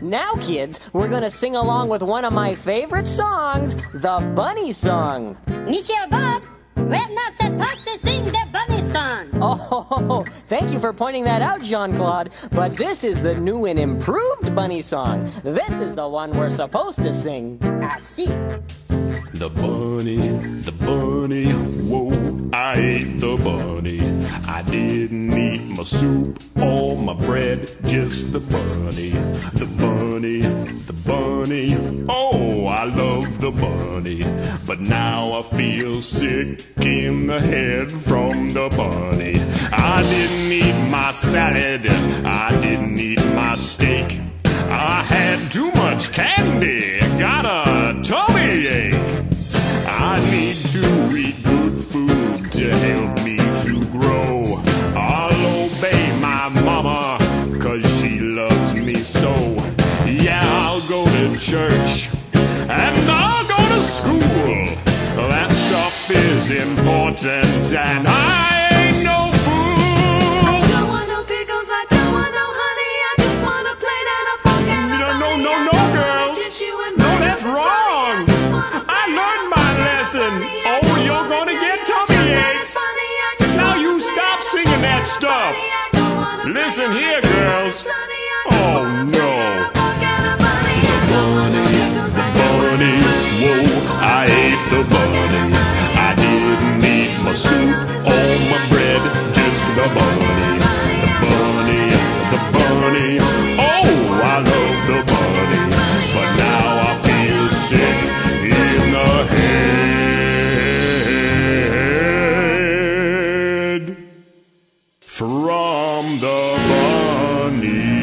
Now, kids, we're gonna sing along with one of my favorite songs, the Bunny Song. Monsieur Bob, we're not supposed to sing the bunny song. Oh, thank you for pointing that out, Jean Claude. But this is the new and improved Bunny Song. This is the one we're supposed to sing. I see. The bunny, the bunny, whoa, I ate the bunny. I didn't eat my soup or my bread, just the bunny, the bunny, the bunny, but now I feel sick in the head from the bunny. I didn't eat my salad, I didn't eat my steak. I had too much candy, got a tummy ache. I need to eat good food to help me to grow. I'll obey my mama, cause she loves me so. Yeah, I'll go to church and school. That stuff is important, and I ain't no fool. I don't want no pickles, I don't want no honey. I just want a plate and a fork and no, a No, no, no, no, girl. No, that's wrong. I, I learned my lesson. Oh, you're gonna get tummy aches. Now you stop singing that stuff. Listen here, girls. Oh no. Bunny, bunny. bunny, the bunny. Oh, I love the bunny, but now I feel sick in the head from the bunny.